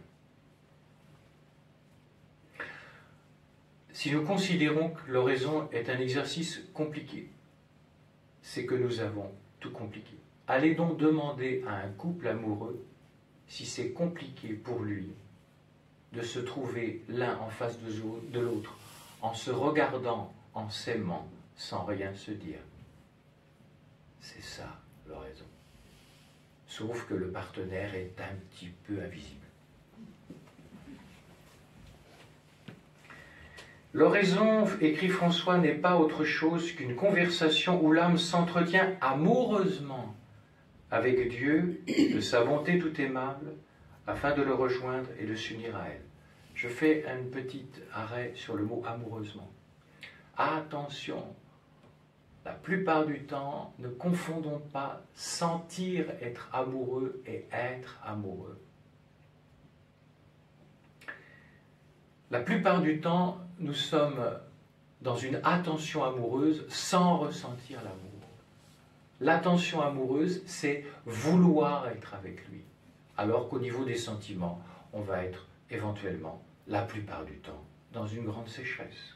Speaker 1: Si nous considérons que l'oraison est un exercice compliqué, c'est que nous avons tout compliqué. Allez donc demander à un couple amoureux si c'est compliqué pour lui de se trouver l'un en face de l'autre, en se regardant, en s'aimant, sans rien se dire. C'est ça l'oraison. sauf que le partenaire est un petit peu invisible. L'oraison, écrit François, n'est pas autre chose qu'une conversation où l'âme s'entretient amoureusement avec Dieu, de sa bonté tout aimable, afin de le rejoindre et de s'unir à elle. Je fais un petit arrêt sur le mot amoureusement. Attention, la plupart du temps, ne confondons pas sentir être amoureux et être amoureux. La plupart du temps, nous sommes dans une attention amoureuse sans ressentir l'amour. L'attention amoureuse, c'est vouloir être avec lui, alors qu'au niveau des sentiments, on va être éventuellement, la plupart du temps, dans une grande sécheresse.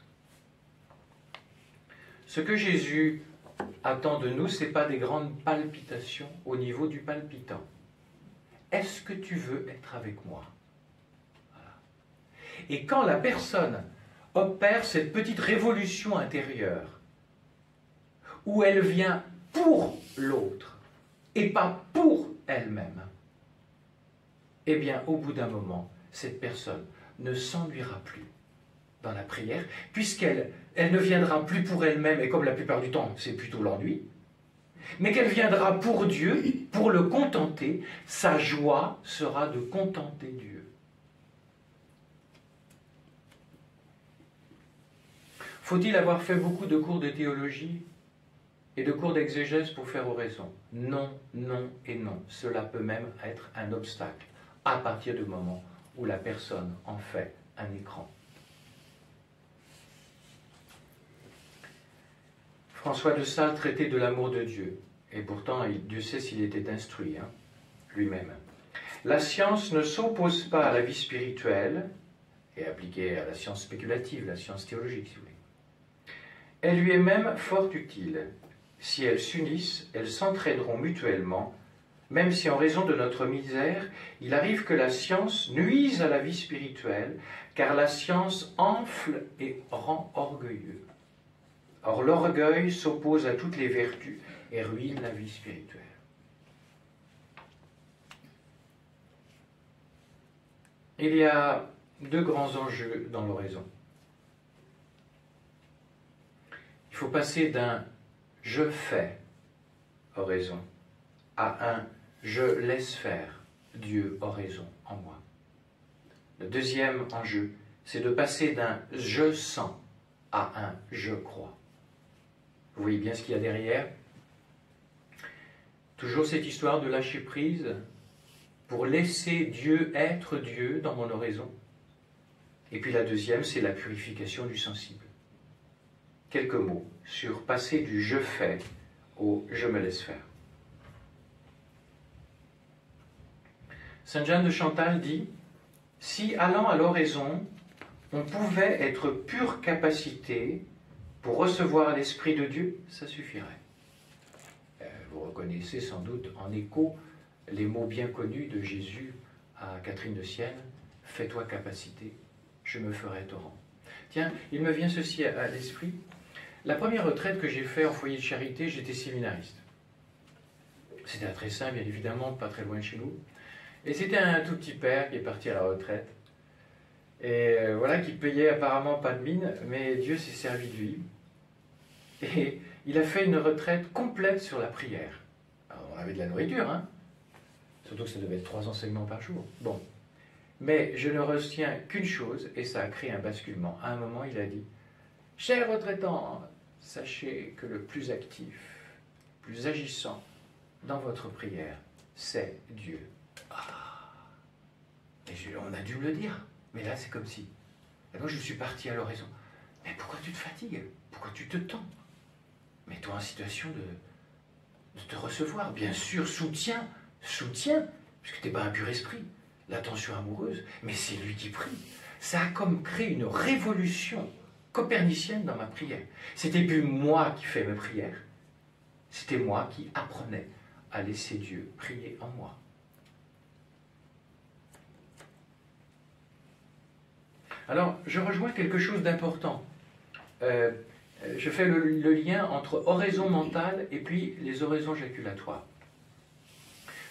Speaker 1: Ce que Jésus attend de nous, ce n'est pas des grandes palpitations au niveau du palpitant. Est-ce que tu veux être avec moi? Et quand la personne opère cette petite révolution intérieure, où elle vient pour l'autre et pas pour elle-même, eh bien, au bout d'un moment, cette personne ne s'ennuiera plus la prière, puisqu'elle elle ne viendra plus pour elle-même, et comme la plupart du temps, c'est plutôt l'ennui, mais qu'elle viendra pour Dieu, pour le contenter. Sa joie sera de contenter Dieu. Faut-il avoir fait beaucoup de cours de théologie et de cours d'exégèse pour faire oraison? Non, non et non. Cela peut même être un obstacle à partir du moment où la personne en fait un écran. François de Sales traitait de l'amour de Dieu, et pourtant Dieu sait s'il était instruit hein, lui-même. La science ne s'oppose pas à la vie spirituelle, et appliquée à la science spéculative, la science théologique, si vous voulez. Elle lui est même fort utile. Si elles s'unissent, elles s'entraideront mutuellement, même si en raison de notre misère, il arrive que la science nuise à la vie spirituelle, car la science enfle et rend orgueilleux. Or l'orgueil s'oppose à toutes les vertus et ruine la vie spirituelle. Il y a deux grands enjeux dans l'oraison. Il faut passer d'un je fais oraison à un je laisse faire Dieu oraison en moi. Le deuxième enjeu, c'est de passer d'un je sens à un je crois. Vous voyez bien ce qu'il y a derrière Toujours cette histoire de lâcher prise pour laisser Dieu être Dieu dans mon oraison. Et puis la deuxième, c'est la purification du sensible. Quelques mots sur passer du je fais au je me laisse faire. Saint Jean de Chantal dit Si allant à l'oraison, on pouvait être pure capacité pour recevoir l'Esprit de Dieu, ça suffirait. Euh, vous reconnaissez sans doute en écho les mots bien connus de Jésus à Catherine de Sienne, Fais-toi capacité, je me ferai torrent. Tiens, il me vient ceci à l'esprit. La première retraite que j'ai faite en foyer de charité, j'étais séminariste. C'était un très saint, bien évidemment, pas très loin de chez nous. Et c'était un tout petit père qui est parti à la retraite. Et euh, voilà, qui payait apparemment pas de mine, mais Dieu s'est servi de lui. Et il a fait une retraite complète sur la prière. Alors, on avait de la nourriture, hein Surtout que ça devait être trois enseignements par jour. Bon. Mais je ne retiens qu'une chose, et ça a créé un basculement. À un moment, il a dit Chers retraitants, sachez que le plus actif, plus agissant dans votre prière, c'est Dieu. Ah Et on a dû me le dire. Mais là, c'est comme si. Et moi, je suis parti à l'horizon. Mais pourquoi tu te fatigues? Pourquoi tu te tends? Mets-toi en situation de, te recevoir. Bien sûr, soutien, soutien, puisque tu n'es pas un pur esprit. L'attention amoureuse, mais c'est lui qui prie. Ça a comme créé une révolution copernicienne dans ma prière. C'était plus moi qui fais mes prières, c'était moi qui apprenais à laisser Dieu prier en moi. Alors, je rejoins quelque chose d'important. Euh, je fais le, lien entre oraison mentale et puis les oraisons jaculatoires.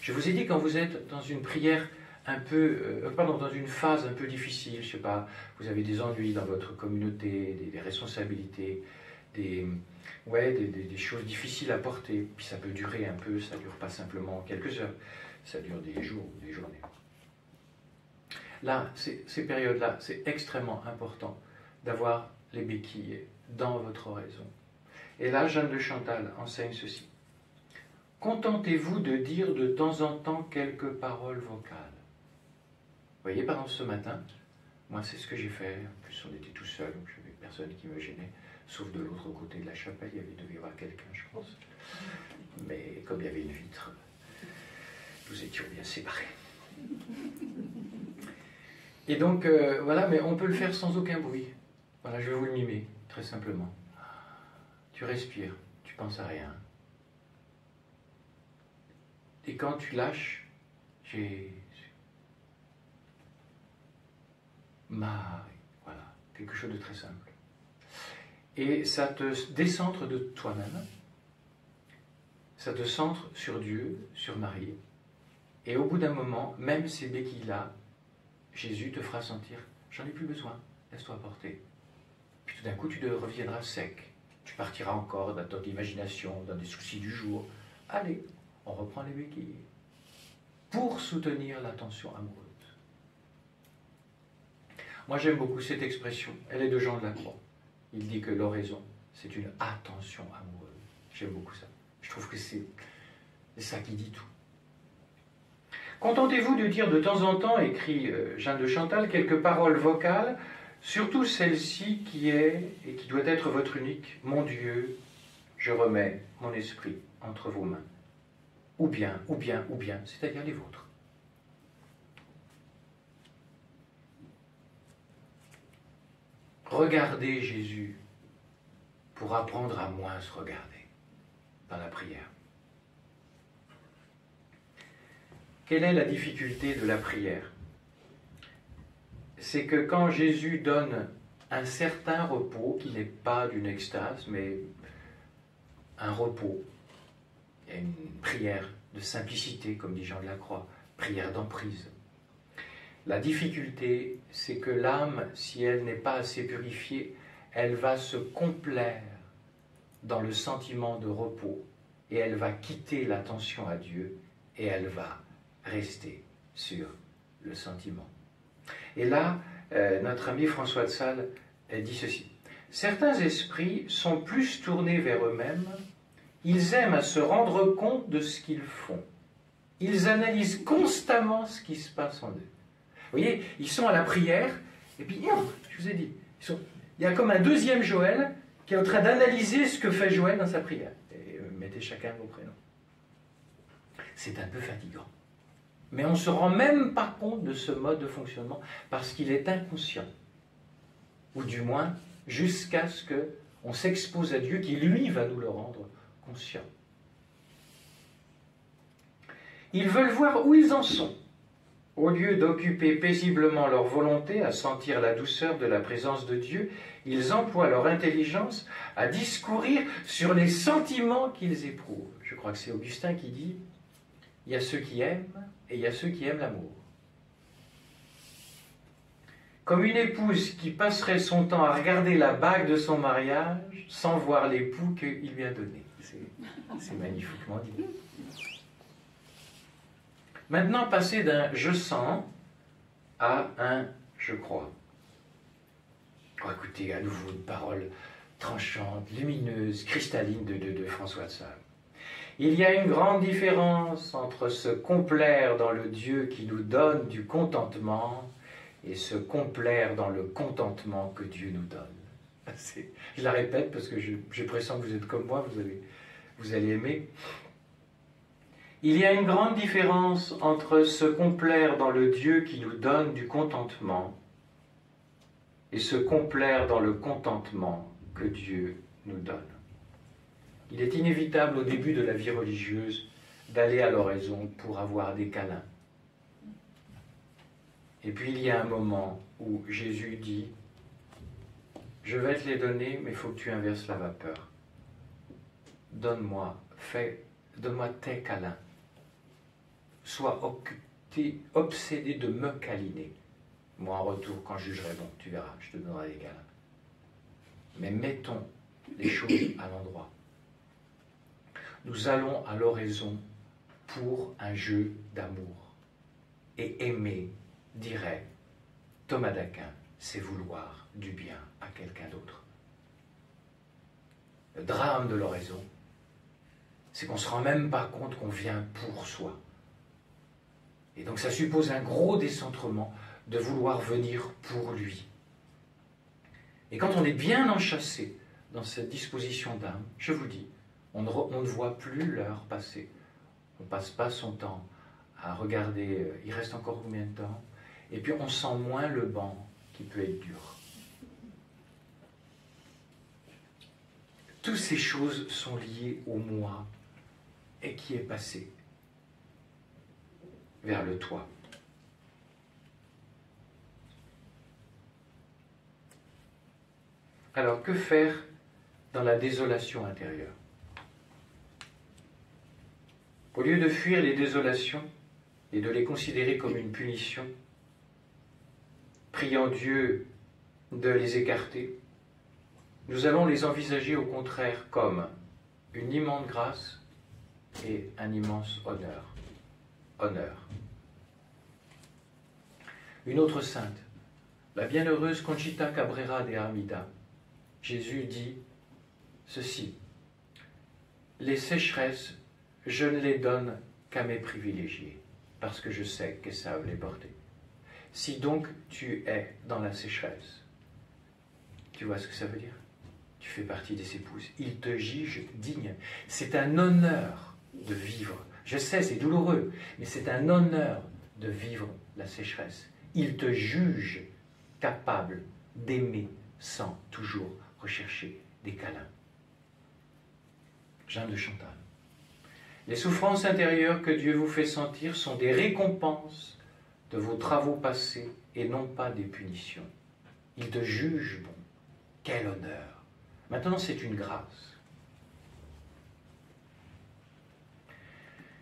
Speaker 1: Je vous ai dit quand vous êtes dans une prière un peu, euh, pardon, dans une phase un peu difficile, je sais pas, vous avez des ennuis dans votre communauté, des, responsabilités, des, ouais, des, choses difficiles à porter, puis ça peut durer un peu, ça dure pas simplement quelques heures, ça dure des jours ou des journées. Là, ces périodes-là, c'est extrêmement important d'avoir les béquilles dans votre oraison. Et là, Jeanne de Chantal enseigne ceci. Contentez-vous de dire de temps en temps quelques paroles vocales. Vous voyez, par exemple, ce matin, moi, c'est ce que j'ai fait. En plus, on était tout seul, donc je n'avais personne qui me gênait, sauf de l'autre côté de la chapelle, il y avait, devait y avoir quelqu'un, je pense. Mais comme il y avait une vitre, nous étions bien séparés. Et donc, euh, voilà, mais on peut le faire sans aucun bruit. Voilà, je vais vous le mimer, simplement. Tu respires, tu penses à rien. Et quand tu lâches, j'ai Marie, voilà, quelque chose de très simple. Et ça te décentre de toi-même, ça te centre sur Dieu, sur Marie, et au bout d'un moment, même ces béquilles-là, Jésus te fera sentir, j'en ai plus besoin, laisse-toi porter. Puis tout d'un coup, tu reviendras sec. Tu partiras encore dans ton imagination, dans des soucis du jour. Allez, on reprend les béquilles pour soutenir l'attention amoureuse. Moi, j'aime beaucoup cette expression. Elle est de Jean de la Croix. Il dit que l'oraison, c'est une attention amoureuse. J'aime beaucoup ça. Je trouve que c'est ça qui dit tout. Contentez-vous de dire de temps en temps, écrit euh, Jean de Chantal, quelques paroles vocales, surtout celle-ci qui est et qui doit être votre unique. Mon Dieu, je remets mon esprit entre vos mains ou bien, ou bien, ou bien, c'est-à-dire les vôtres. Regardez Jésus pour apprendre à moins se regarder dans la prière. Quelle est la difficulté de la prière? C'est que quand Jésus donne un certain repos, qui n'est pas d'une extase, mais un repos, une prière de simplicité, comme dit Jean de la Croix, prière d'emprise. La difficulté, c'est que l'âme, si elle n'est pas assez purifiée, elle va se complaire dans le sentiment de repos et elle va quitter l'attention à Dieu et elle va rester sur le sentiment. Et là, euh, notre ami François de Sales dit ceci. Certains esprits sont plus tournés vers eux-mêmes ils aiment à se rendre compte de ce qu'ils font. Ils analysent constamment ce qui se passe en eux. Vous voyez, ils sont à la prière, et puis, je vous ai dit, il y a comme un deuxième Joël qui est en train d'analyser ce que fait Joël dans sa prière. Et euh, mettez chacun vos prénoms. C'est un peu fatigant. Mais on ne se rend même pas compte de ce mode de fonctionnement parce qu'il est inconscient. Ou du moins, jusqu'à ce qu'on s'expose à Dieu qui, lui, va nous le rendre ils veulent voir où ils en sont. Au lieu d'occuper paisiblement leur volonté à sentir la douceur de la présence de Dieu, ils emploient leur intelligence à discourir sur les sentiments qu'ils éprouvent. Je crois que c'est Augustin qui dit, il y a ceux qui aiment et il y a ceux qui aiment l'amour. Comme une épouse qui passerait son temps à regarder la bague de son mariage sans voir l'époux qu'il lui a donné. C'est magnifiquement dit. Maintenant, passer d'un je sens à un je crois. Oh, écoutez, à nouveau une parole tranchante, lumineuse, cristalline de, de, François de Sales. Il y a une grande différence entre se complaire dans le Dieu qui nous donne du contentement et se complaire dans le contentement que Dieu nous donne. <laughs> Je la répète parce que j'ai pressens que vous êtes comme moi, vous, vous allez aimer. Il y a une grande différence entre se complaire dans le Dieu qui nous donne du contentement et se complaire dans le contentement que Dieu nous donne. Il est inévitable au début de la vie religieuse d'aller à l'oraison pour avoir des câlins. Et puis il y a un moment où Jésus dit, je vais te les donner, mais il faut que tu inverses la vapeur. Donne-moi, fais, donne-moi tes câlins. sois obsédé de me câliner. Moi, en retour, quand je jugerai bon, tu verras, je te donnerai des câlins. Mais mettons les choses à l'endroit. Nous allons à l'oraison pour un jeu d'amour. Et aimer, dirait Thomas d'Aquin, c'est vouloir du bien à quelqu'un d'autre. Le drame de l'oraison, c'est qu'on ne se rend même pas compte qu'on vient pour soi. Et donc ça suppose un gros décentrement de vouloir venir pour lui. Et quand on est bien enchâssé dans cette disposition d'âme, je vous dis, on ne, voit plus l'heure passer. On ne passe pas son temps à regarder, euh, il reste encore combien de temps? Et puis on sent moins le banc qui peut être dur. Toutes ces choses sont liées au moi et qui est passé vers le toit. Alors que faire dans la désolation intérieure? Au lieu de fuir les désolations et de les considérer comme une punition, priant Dieu de les écarter, nous allons les envisager au contraire comme une immense grâce et un immense honneur. Honneur. Une autre sainte, la bienheureuse Conchita Cabrera de Armida, Jésus dit ceci, les sécheresses, je ne les donne qu'à mes privilégiés, parce que je sais qu'elles savent les porter. Si donc tu es dans la sécheresse, tu vois ce que ça veut dire? Tu fais partie des épouses. Il te juge digne. C'est un honneur de vivre. Je sais, c'est douloureux, mais c'est un honneur de vivre la sécheresse. Il te juge capable d'aimer sans toujours rechercher des câlins. Jean de Chantal. Les souffrances intérieures que Dieu vous fait sentir sont des récompenses de vos travaux passés et non pas des punitions. Il te juge bon. Quel honneur. Maintenant, c'est une grâce.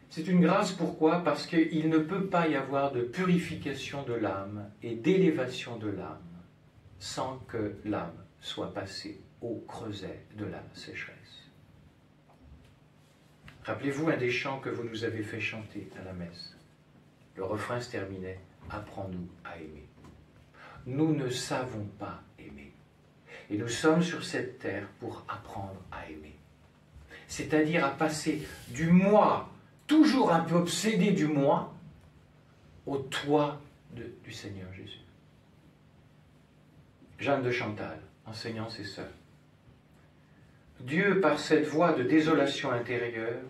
Speaker 1: C'est une grâce pourquoi? Parce qu'il ne peut pas y avoir de purification de l'âme et d'élévation de l'âme sans que l'âme soit passé au creuset de la sécheresse. Rappelez-vous un des chants que vous nous avez fait chanter à la messe. Le refrain se terminait Apprends-nous à aimer. Nous ne savons pas aimer. Et nous sommes sur cette terre pour apprendre à aimer. C'est-à-dire à passer du moi, toujours un peu obsédé du moi, au toit du Seigneur Jésus. Jeanne de Chantal, enseignant ses sœurs. Dieu, par cette voie de désolation intérieure,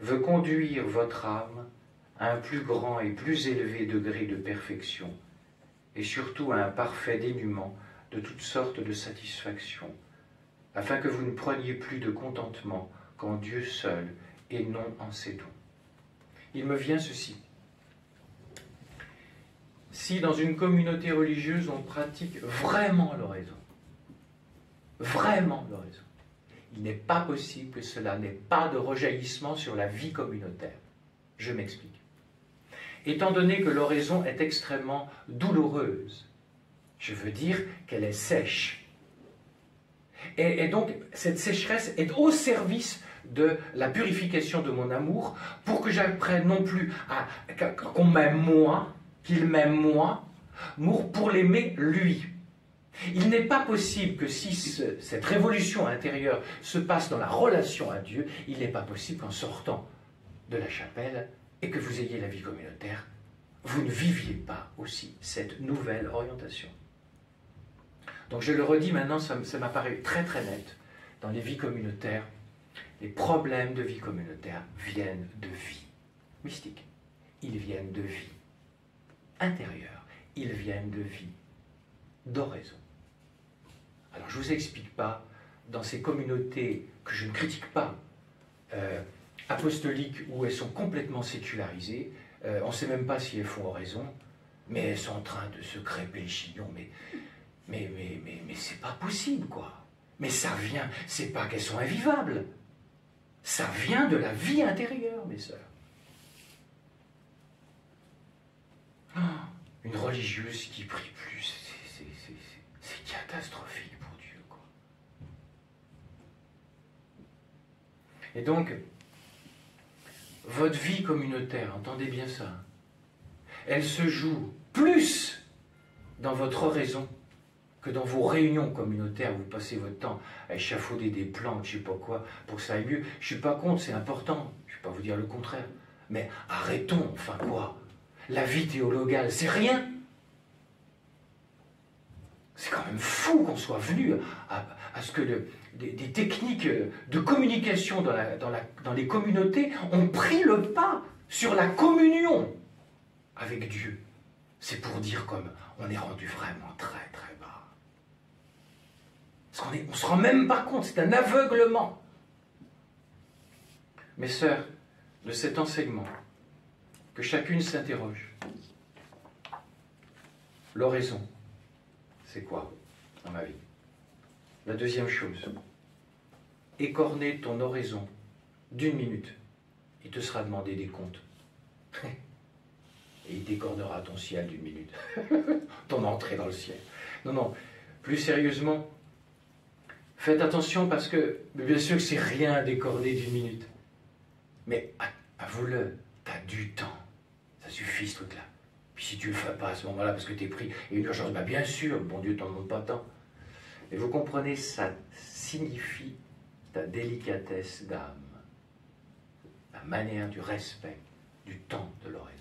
Speaker 1: veut conduire votre âme à un plus grand et plus élevé degré de perfection, et surtout à un parfait dénuement de toutes sortes de satisfactions, afin que vous ne preniez plus de contentement qu'en Dieu seul et non en ses dons. Il me vient ceci. Si dans une communauté religieuse on pratique vraiment l'oraison, vraiment l'oraison, il n'est pas possible que cela n'ait pas de rejaillissement sur la vie communautaire. Je m'explique. Étant donné que l'oraison est extrêmement douloureuse, je veux dire qu'elle est sèche. Et, donc, cette sécheresse est au service de la purification de mon amour pour que j'apprenne non plus à qu'on m'aime moi, qu'il m'aime moi, pour l'aimer lui. Il n'est pas possible que si cette révolution intérieure se passe dans la relation à Dieu, il n'est pas possible qu'en sortant de la chapelle et que vous ayez la vie communautaire, vous ne viviez pas aussi cette nouvelle orientation. Donc je le redis maintenant, ça, ça m'apparaît très très net. Dans les vies communautaires, les problèmes de vie communautaire viennent de vie mystique. Ils viennent de vie intérieure. Ils viennent de vie d'oraison. Alors je ne vous explique pas, dans ces communautés que je ne critique pas, euh, apostoliques où elles sont complètement sécularisées, euh, on ne sait même pas si elles font raison, mais elles sont en train de se crêper le chignon, mais, mais, mais, mais, c'est pas possible, quoi. Mais ça vient, c'est pas qu'elles sont invivables, ça vient de la vie intérieure, mes sœurs. une religieuse qui prie plus, c'est catastrophique pour Dieu. Quoi. Et donc, votre vie communautaire, entendez bien ça, elle se joue plus dans votre oraison que dans vos réunions communautaires, vous passez votre temps à échafauder des plans, je ne sais pas quoi, pour que ça aille mieux. Je ne suis pas contre, c'est important, je ne vais pas vous dire le contraire. Mais arrêtons, enfin quoi La vie théologale, c'est rien. C'est quand même fou qu'on soit venu à, ce que des, techniques de communication dans, dans les communautés ont pris le pas sur la communion avec Dieu. C'est pour dire comme on est rendu vraiment très très bas. Parce qu'on ne se rend même pas compte, c'est un aveuglement. Mes sœurs, de cet enseignement, que chacune s'interroge. L'oraison, c'est quoi dans ma vie? La deuxième chose, écorner ton oraison d'une minute. Il te sera demandé des comptes. <laughs> Et il décornera ton ciel d'une minute. <laughs> ton entrée dans le ciel. Non, non. Plus sérieusement, faites attention parce que, bien sûr que c'est rien décorner d'une minute. Mais avoue-le, tu as du temps. Ça suffit ce truc-là. Puis si tu le fais pas à ce moment-là parce que tu es pris et une urgence, bah bien sûr, bon Dieu t'en demande pas tant. Et vous comprenez, ça signifie ta délicatesse d'âme, la manière du respect du temps de l'oraison.